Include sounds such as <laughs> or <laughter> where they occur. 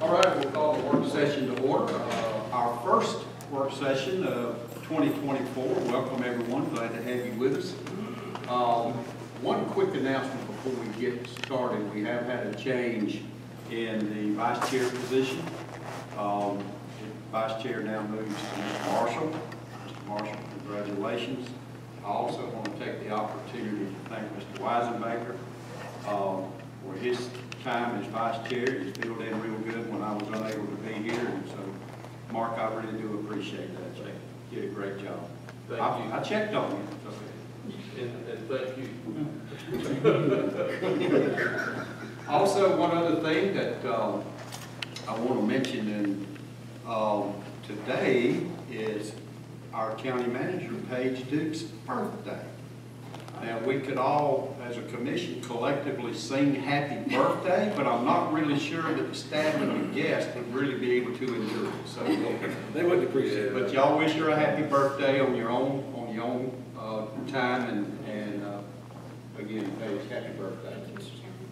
All right, we'll call the work session to order. Uh, Our first work session of 2024. Welcome, everyone. Glad to have you with us. Um, One quick announcement before we get started. We have had a change in the vice chair position. Um, Vice chair now moves to Mr. Marshall. Mr. Marshall, congratulations. I also want to take the opportunity to thank Mr. Wisenbaker um, for his time as vice chair. He's filled in real good when I was unable to be here, and so, Mark, I really do appreciate that. Jake. You did a great job. Thank I- you. I checked on you. so- And, and thank you. <laughs> Also, one other thing that um, I want to mention, and um, today is our county manager, Paige Dukes' birthday. Now, we could all, as a commission, collectively sing happy birthday, but I'm not really sure that the staff and the guests would really be able to enjoy it so they wouldn't appreciate it. But y'all wish her a happy birthday on your own on your own uh, time and and uh, again, Paige, happy birthday. Thank you, Mr. Chairman.